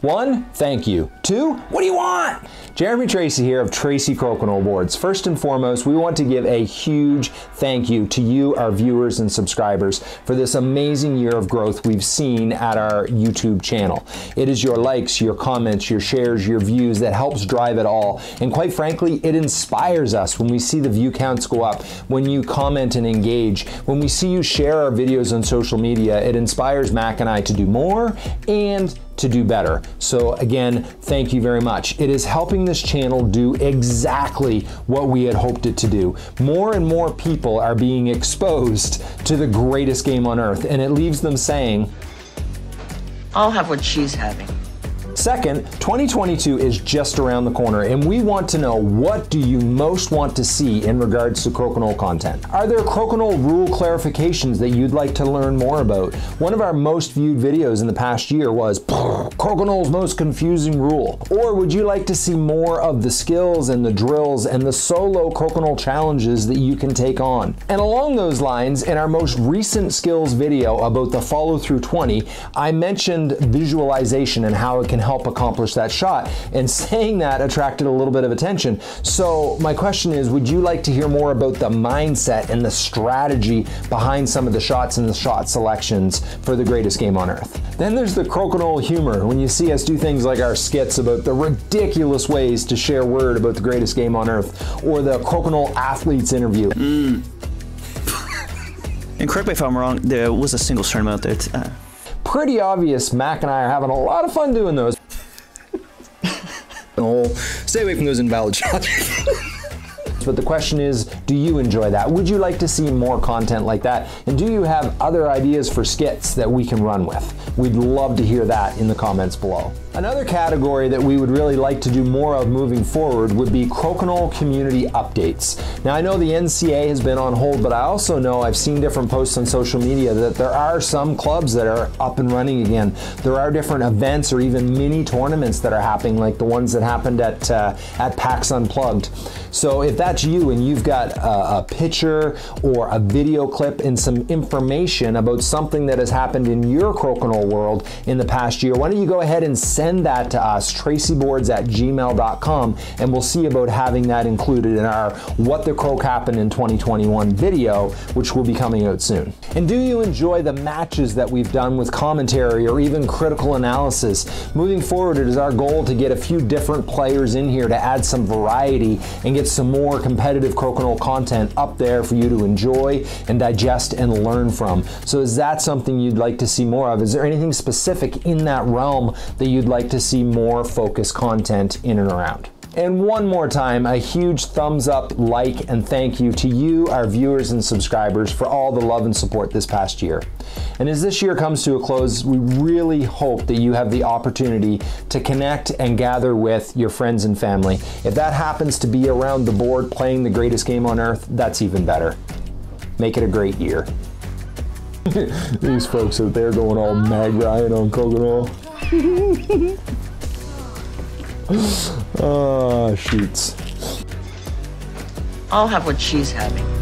One, thank you. Two, what do you want? Jeremy Tracey here of Tracey Crokinole Boards. First and foremost, we want to give a huge thank you to you, our viewers and subscribers, for this amazing year of growth we've seen at our YouTube channel. It is your likes, your comments, your shares, your views that helps drive it all. And quite frankly, it inspires us when we see the view counts go up, when you comment and engage, when we see you share our videos on social media. It inspires Mac and I to do more and to do better. So again, thank you very much. It is helping this channel do exactly what we had hoped it to do. More and more people are being exposed to the greatest game on earth, and it leaves them saying, I'll have what she's having. Second, 2022 is just around the corner and we want to know what do you most want to see in regards to crokinole content. Are there crokinole rule clarifications that you'd like to learn more about? One of our most viewed videos in the past year was crokinole's most confusing rule. Or would you like to see more of the skills and the drills and the solo crokinole challenges that you can take on? And along those lines, in our most recent skills video about the follow through 20, I mentioned visualization and how it can help accomplish that shot. And saying that attracted a little bit of attention. So my question is, would you like to hear more about the mindset and the strategy behind some of the shots and the shot selections for the greatest game on earth? Then there's the crokinole humor when you see us do things like our skits about the ridiculous ways to share word about the greatest game on earth, or the crokinole athletes interview. Mm. and correct me if I'm wrong, there was a single tournament out there. Uh, pretty obvious Mac and I are having a lot of fun doing those. oh, stay away from those invalid shots. but the question is, do you enjoy that? Would you like to see more content like that? And do you have other ideas for skits that we can run with? We'd love to hear that in the comments below. Another category that we would really like to do more of moving forward would be crokinole community updates. Now I know the NCA has been on hold, but I also know I've seen different posts on social media that there are some clubs that are up and running again. There are different events or even mini tournaments that are happening, like the ones that happened at uh, at PAX Unplugged. So if that's you and you've got a, a picture or a video clip and some information about something that has happened in your crokinole world in the past year, why don't you go ahead and send that to us, traceyboards at gmail.com, and we'll see about having that included in our What the Croak Happened in 2021 video, which will be coming out soon. And do you enjoy the matches that we've done with commentary or even critical analysis? Moving forward, it is our goal to get a few different players in here to add some variety and get some more competitive crokinole content up there for you to enjoy and digest and learn from. So is that something you'd like to see more of? Is there anything specific in that realm that you'd like to see more focused content in and around. And one more time, a huge thumbs up, like, and thank you to you, our viewers and subscribers, for all the love and support this past year. And as this year comes to a close, we really hope that you have the opportunity to connect and gather with your friends and family. If that happens to be around the board playing the greatest game on earth, that's even better. Make it a great year. These folks out there going all Meg Ryan on Crokinole. Ah, oh, shoots. I'll have what she's having.